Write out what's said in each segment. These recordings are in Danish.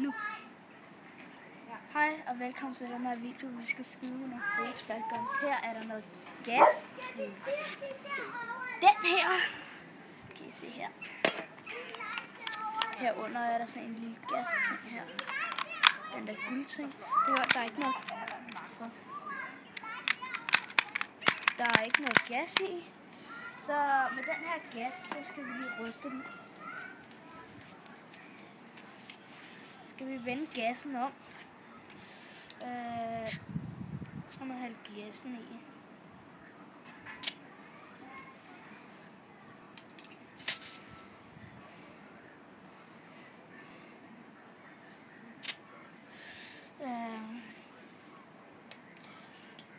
Nu. Hej og velkommen til den her video, vi skal skyde nogle Face Falcons. Her er der noget gas til den her. Kan I se her. Herunder er der sådan en lille gas ting her. Den der guldting. Det der er ikke noget for. Der er ikke noget gas i. Så med den her gas, så skal vi lige ryste den. Skal vi vende gassen om. Øh, så må man have gassen i. Øh,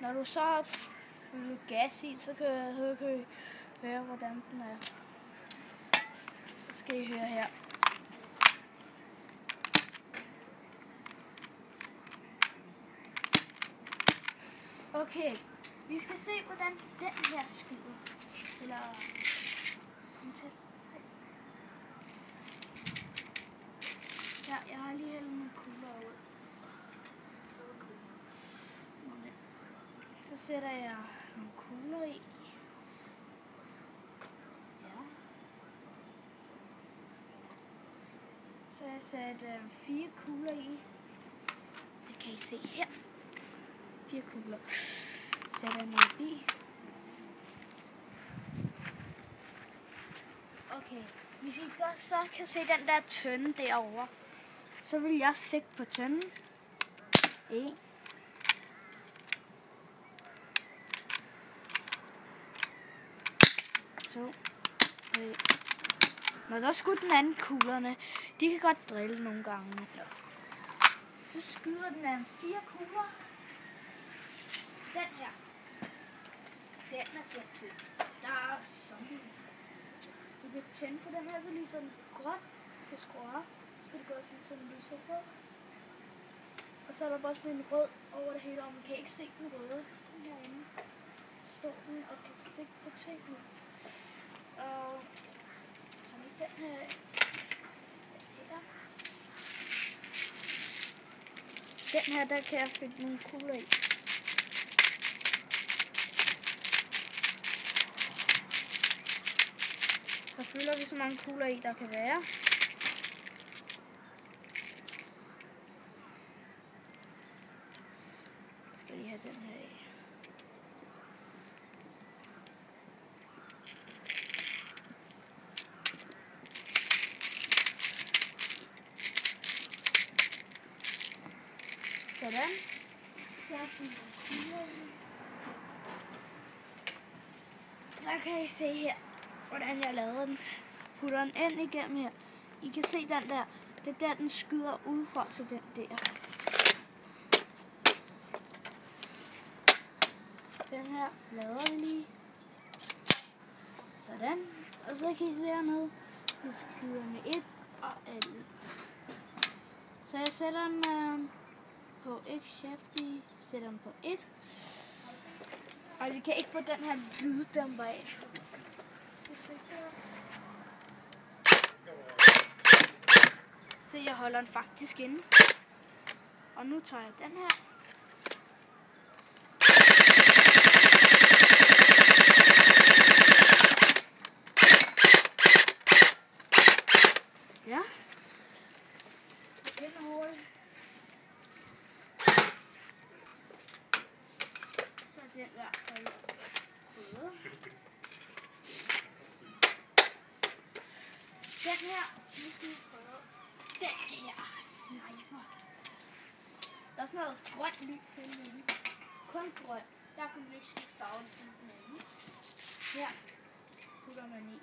når du så har fyldt gas i, så kan, jeg høre, hvordan den er. Så skal I høre her. Okay, vi skal se, hvordan den her skyder. Eller... Kom til. Ja, jeg har lige hældt nogle kugler ud. Så sætter jeg nogle kugler i. Ja. Så jeg satte øh, fire kugler i. Det kan I se her fire kugler. Sætter noget i. Okay, hvis I godt så kan se den der tønde derovre, så vil jeg sigte på tønden. 1. To. Tre. Når så skudt den anden kuglerne, de kan godt drille nogle gange. Så skyder den af fire kugler. Den her. Den er til. Der er sådan. Du kan tænde for den altså her, så lyser den grøn. Du kan skrue op. Så skal det gå sådan, så den lyser på. Og så er der bare sådan en rød over det hele, og man kan ikke se den røde. Herinde står den og kan se på tingene. Og så er den her. Den her, der kan jeg finde nogle kugler i. fylder vi så mange kugler i, der kan være. Skal lige have den her af. Sådan. Så. Så kan I se her, hvordan jeg lavede den. Putter den ind igennem her. I kan se den der. Det er der, den skyder udefra til den der. Den her lader vi lige. Sådan. Og så kan I se hernede. Vi skyder med et og alt. Så jeg sætter den øh, på X-shaft. Sætter den på 1. Og vi kan ikke få den her lyddæmper af. Så jeg holder den faktisk inde. Og nu tager jeg den her. Ja. Den hul. Så den der holder prøvet. Den her, nu skal vi prøve den her sniper. Der er sådan noget grønt lys inde kun grøn. Der kan man ikke skifte farven til den anden. Her putter man i.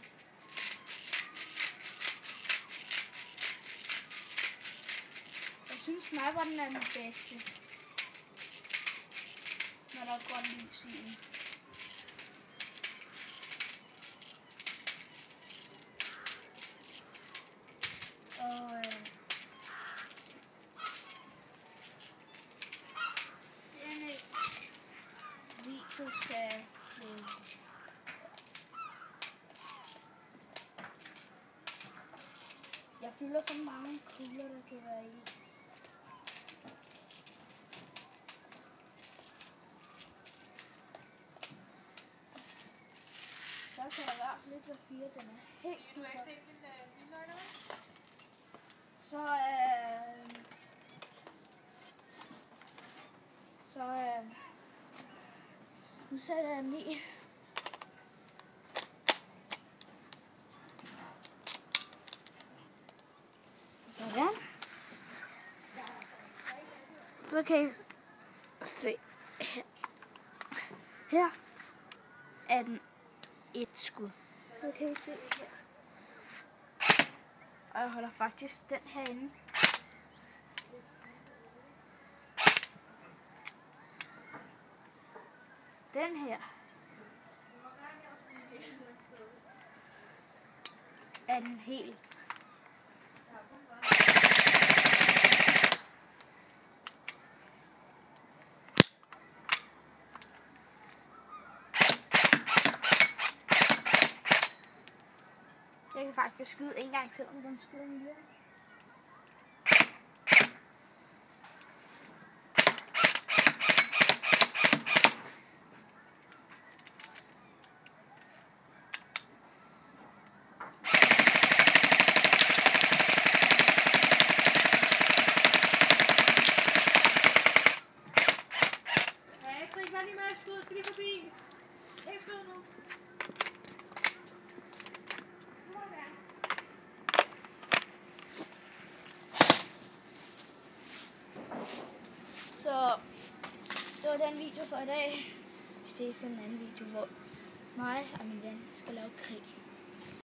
Jeg synes sniperen er den bedste. Når der er grøn lys i den. fylder så mange kugler, der kan være i. Så kan jeg være lidt hvad fire den er. Helt du ikke se den uh, Så øh, Så øh, nu sætter jeg den i. Så kan I se her. Her er den et skud. Så kan I se her. Og jeg holder faktisk den herinde. Den her. Er den helt. Faktisk skyde en gang, selvom den skyder en lille hvad er lige med at skyde? Skal vi forbi? Ikke skyd nu. Så det var den video for i dag. Vi ses i en anden video, hvor mig og min ven skal lave krig.